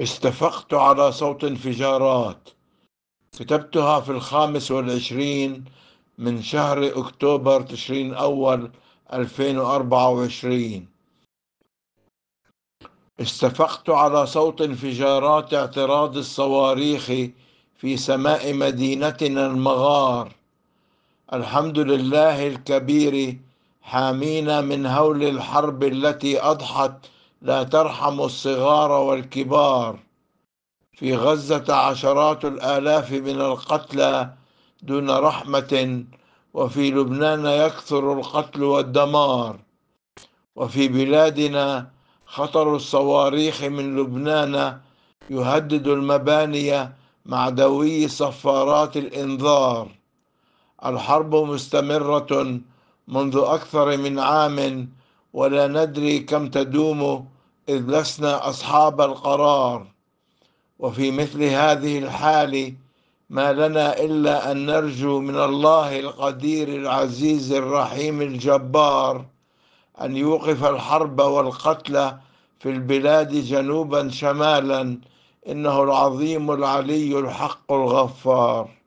استفقت على صوت انفجارات. كتبتها في الخامس والعشرين من شهر أكتوبر تشرين أول 2024 استفقت على صوت انفجارات اعتراض الصواريخ في سماء مدينتنا المغار. الحمد لله الكبير حامينا من هول الحرب التي أضحت لا ترحم الصغار والكبار. في غزة عشرات الآلاف من القتلى دون رحمة وفي لبنان يكثر القتل والدمار. وفي بلادنا خطر الصواريخ من لبنان يهدد المباني مع دوي صفارات الإنذار. الحرب مستمرة منذ أكثر من عام ولا ندري كم تدوم إذ لسنا أصحاب القرار. وفي مثل هذه الحال ما لنا إلا أن نرجو من الله القدير العزيز الرحيم الجبار أن يوقف الحرب والقتل في البلاد جنوبا شمالا إنه العظيم العلي الحق الغفار.